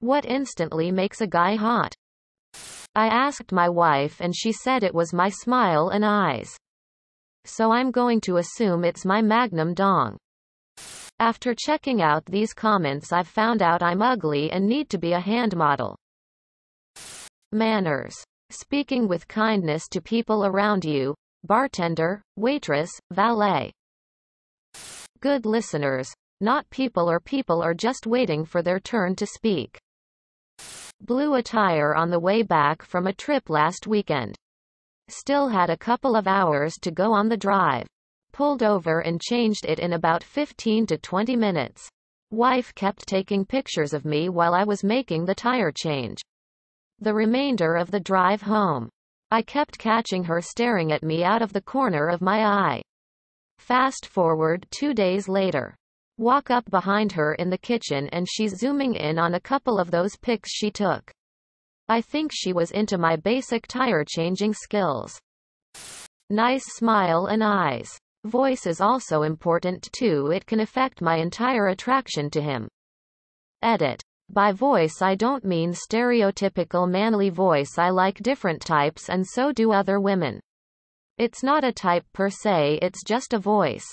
What instantly makes a guy hot? I asked my wife and she said it was my smile and eyes. So I'm going to assume it's my magnum dong. After checking out these comments I've found out I'm ugly and need to be a hand model. Manners. Speaking with kindness to people around you, bartender, waitress, valet. Good listeners, not people or people are just waiting for their turn to speak. Blue attire on the way back from a trip last weekend. Still had a couple of hours to go on the drive. Pulled over and changed it in about 15 to 20 minutes. Wife kept taking pictures of me while I was making the tire change. The remainder of the drive home. I kept catching her staring at me out of the corner of my eye. Fast forward two days later. Walk up behind her in the kitchen and she's zooming in on a couple of those pics she took. I think she was into my basic tire changing skills. Nice smile and eyes. Voice is also important too, it can affect my entire attraction to him. Edit. By voice I don't mean stereotypical manly voice I like different types and so do other women. It's not a type per se it's just a voice.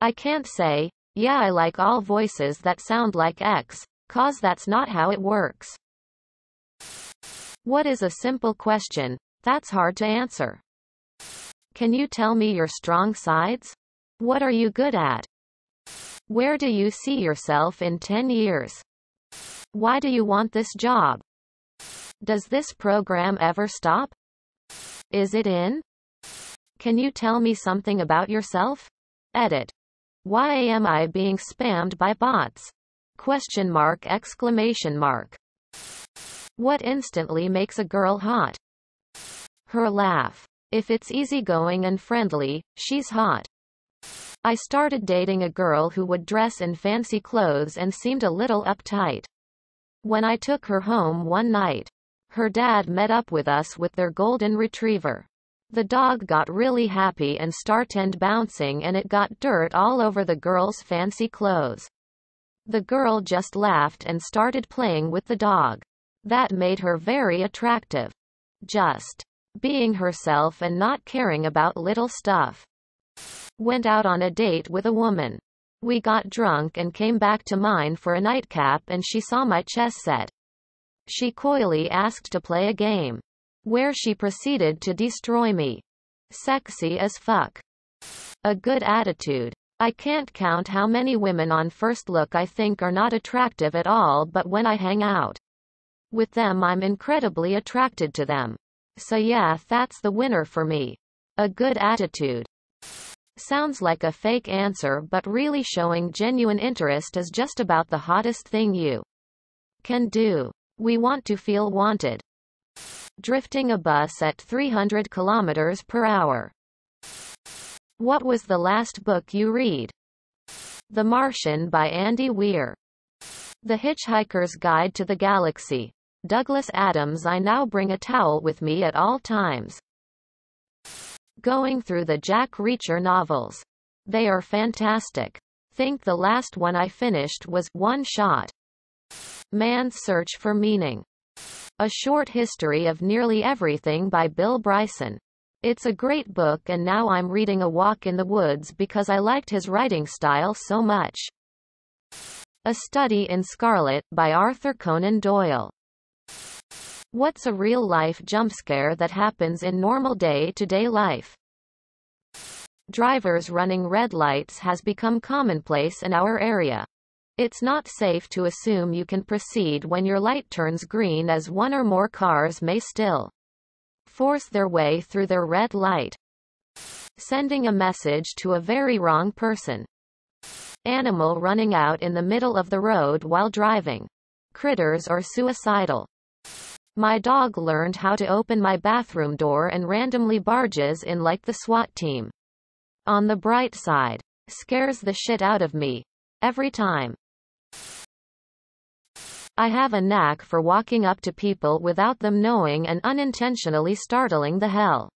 I can't say, yeah I like all voices that sound like X, cause that's not how it works. What is a simple question, that's hard to answer. Can you tell me your strong sides? What are you good at? Where do you see yourself in 10 years? Why do you want this job? Does this program ever stop? Is it in? Can you tell me something about yourself? Edit. Why am I being spammed by bots? Question mark exclamation mark. What instantly makes a girl hot? Her laugh. If it's easygoing and friendly, she's hot. I started dating a girl who would dress in fancy clothes and seemed a little uptight. When I took her home one night, her dad met up with us with their golden retriever. The dog got really happy and started bouncing and it got dirt all over the girl's fancy clothes. The girl just laughed and started playing with the dog. That made her very attractive. Just being herself and not caring about little stuff. Went out on a date with a woman. We got drunk and came back to mine for a nightcap and she saw my chess set. She coyly asked to play a game. Where she proceeded to destroy me. Sexy as fuck. A good attitude. I can't count how many women on first look I think are not attractive at all but when I hang out with them I'm incredibly attracted to them. So yeah that's the winner for me. A good attitude. Sounds like a fake answer but really showing genuine interest is just about the hottest thing you can do. We want to feel wanted. Drifting a bus at 300 kilometers per hour. What was the last book you read? The Martian by Andy Weir. The Hitchhiker's Guide to the Galaxy. Douglas Adams I now bring a towel with me at all times. Going through the Jack Reacher novels. They are fantastic. Think the last one I finished was One Shot. Man's Search for Meaning. A Short History of Nearly Everything by Bill Bryson. It's a great book and now I'm reading A Walk in the Woods because I liked his writing style so much. A Study in Scarlet by Arthur Conan Doyle. What's a real-life jump scare that happens in normal day-to-day -day life? Drivers running red lights has become commonplace in our area. It's not safe to assume you can proceed when your light turns green as one or more cars may still force their way through their red light. Sending a message to a very wrong person. Animal running out in the middle of the road while driving. Critters are suicidal. My dog learned how to open my bathroom door and randomly barges in like the SWAT team. On the bright side. Scares the shit out of me. Every time. I have a knack for walking up to people without them knowing and unintentionally startling the hell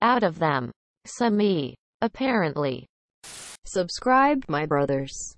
out of them. So me. Apparently. Subscribe, my brothers.